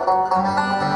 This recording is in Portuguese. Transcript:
Música